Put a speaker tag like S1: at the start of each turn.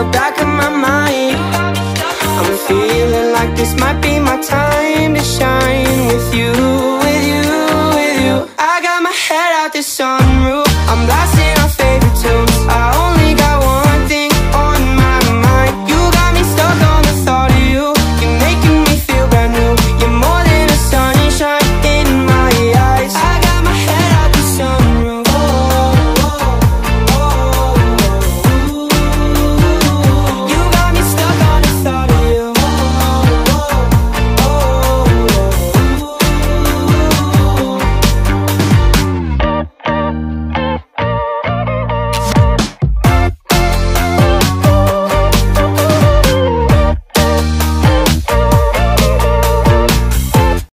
S1: the back of my mind. I'm feeling like this might be my time to shine with you.